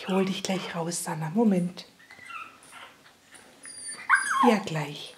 Ich hol dich gleich raus, Sanna. Moment. Ja, gleich.